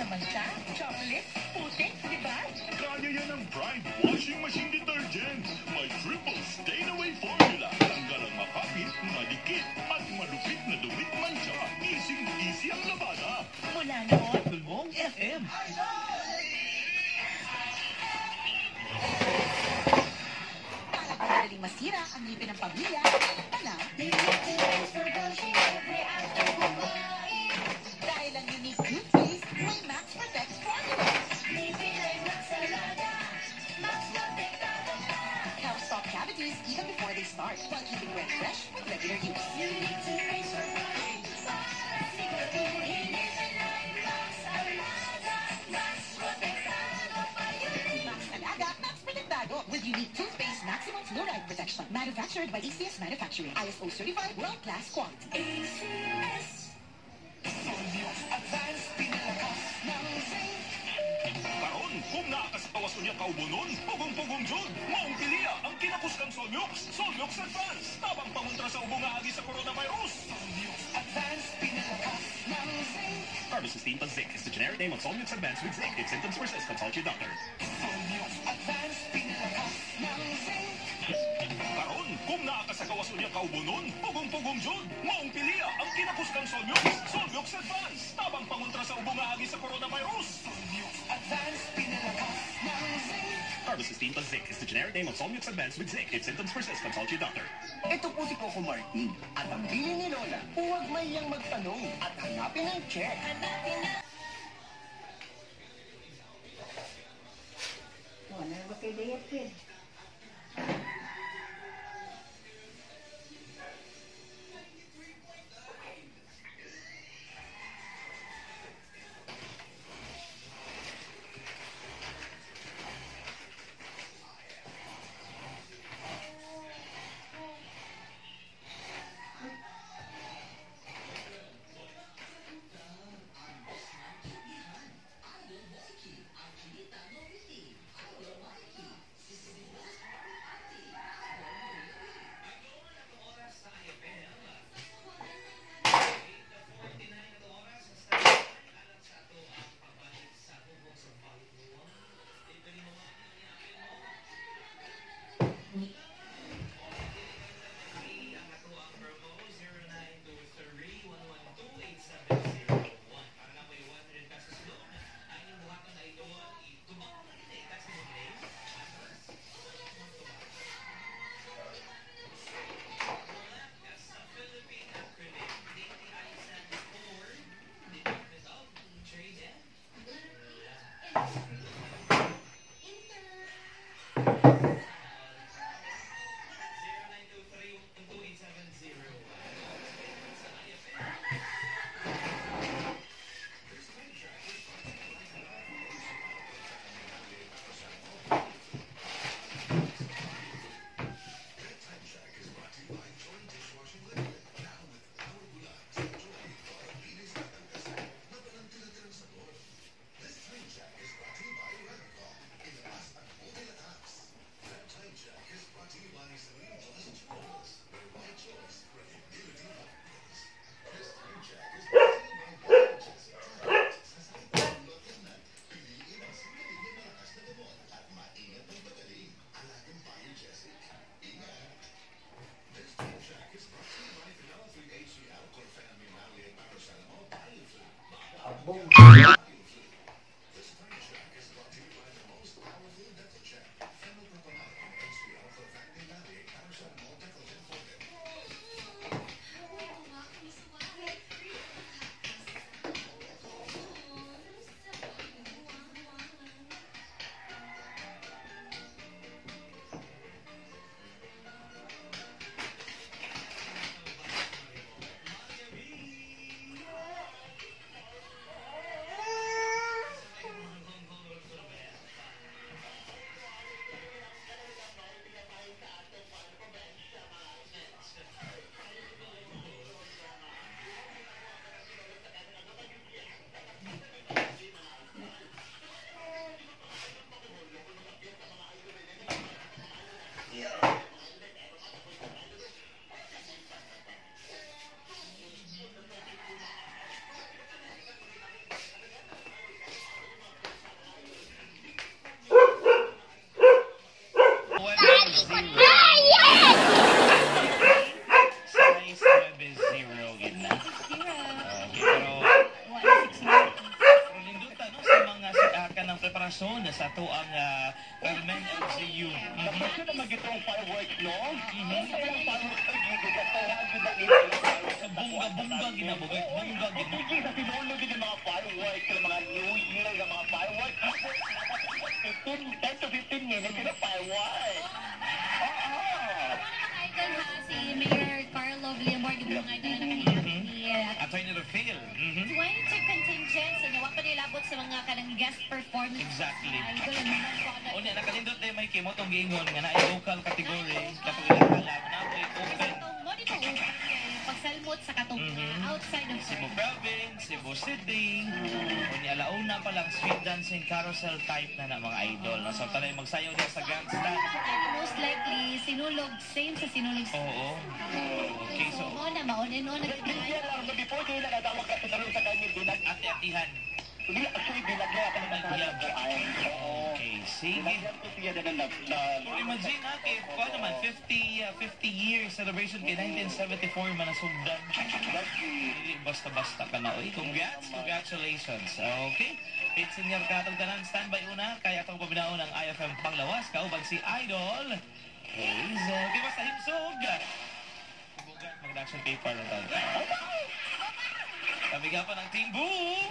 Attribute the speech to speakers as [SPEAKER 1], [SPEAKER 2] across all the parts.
[SPEAKER 1] sa mancha, chocolate, putik, di ba?
[SPEAKER 2] Kaya yan ang Pride Washing Machine Detergent. May triple stain-away formula. Tanggal ang makapit, madikit, at malupit na dumit mancha. Easy-easy ang labada.
[SPEAKER 1] Mula noon,
[SPEAKER 2] Tulmong FM.
[SPEAKER 3] Para madaling masira ang ngipin ng pamilya, Manufactured by ACS Manufacturing. ISO certified world-class quality.
[SPEAKER 2] Karon, kung nakakasawas niya kaubunon, pugong-pugong jud, maong piliya ang kinakuskan Solmux. Solmux Advance, tabang pangontra sa ubong agi sa coronavirus.
[SPEAKER 4] Carbamazepine plus zinc is the generic name of Solmux Advanced with zinc. If symptoms persist, consult your doctor.
[SPEAKER 2] Nakakasagawas niya kaubunon, pugong-pugong jud, maong piliya ang kinakuskan Solmux. Solmux Advance, tabang pangontra sa ubong agi sa coronavirus.
[SPEAKER 4] Carbamazepine plus zinc is the generic name of Solmux Advanced with zinc. If symptoms persist, consult your doctor.
[SPEAKER 5] Ito po si Coco Martin. At ang bili ni Lola, huwag mayang magtanong at hanapin ang check.
[SPEAKER 6] Wala ba kay Dayat Kid?
[SPEAKER 7] Bunga-bunga ginabugay, bunga ginabugay.
[SPEAKER 8] Hindi sa sinulo din yung mga fireworks, yung mga New Year, yung mga fireworks. 15, 10 to 15 minutes yung fireworks.
[SPEAKER 9] Idol ha, si Mayor Carlo Villamor, ba nga idol na uh,
[SPEAKER 7] Attorney. Mhm.
[SPEAKER 9] 22 contingents, na wapa nilabot sa mga kanang guest performance.
[SPEAKER 7] Exactly.
[SPEAKER 9] Idol, ang mga ko na.
[SPEAKER 7] Unya nakalindot day may kimo tong giingon nga na local category Cebu
[SPEAKER 9] Cebu.
[SPEAKER 7] Province, Cebu City. Unya launa pa lang street dancing carousel type na na mga idol. No? So tanay magsayaw diya sa grandstand.
[SPEAKER 9] Most likely, sinulog, same sa sinulog
[SPEAKER 7] Oo. Okay,
[SPEAKER 9] So, mo na, mauna, no,
[SPEAKER 8] Kaya lang, before kayo nakadawag kasi naroon sa kanya binag.
[SPEAKER 7] ate-atihan.
[SPEAKER 8] Hindi, actually binag na ako ng
[SPEAKER 7] Binagyan.
[SPEAKER 8] Ay, oo.
[SPEAKER 7] Okay, sige.
[SPEAKER 8] Binagyan ko siya na
[SPEAKER 7] Imagine ha, kay ko naman, 50, uh, 50 years celebration kay 1974 man nasugdan. Dili basta-basta ka na. Uy, congrats, congratulations. Okay. It's senior katong tanan, standby una, kaya atong pabinaon ang IFM Panglawas, kauban si Idol. Hazel. Di ba sa himsog? Bugat, mag-action paper na tayo. Kabiga pa ng Team Boo!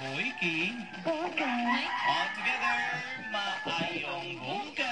[SPEAKER 7] Boy King. All together, maayong bungkag.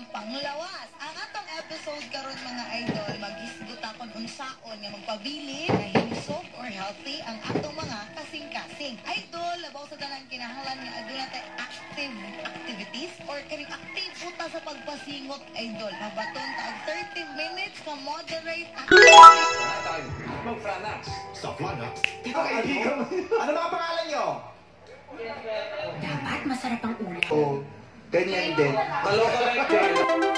[SPEAKER 10] IFM Panglawas. Ang atong episode karon mga idol, maghisgot akon unsaon nga magpabili nga himsog or healthy ang atong mga kasing-kasing. Idol, labaw sa tanan kinahanglan nga aduna tay active activities or kaning active puta sa pagpasingot idol. Mabaton ta og 30 minutes ka moderate activity.
[SPEAKER 11] Mag-Franax.
[SPEAKER 8] Sa Flanax.
[SPEAKER 11] Kaibigan mo. Ano mga pangalan nyo?
[SPEAKER 6] Dapat masarap ang ulam.
[SPEAKER 11] Oo. Ganyan din. Kaloka like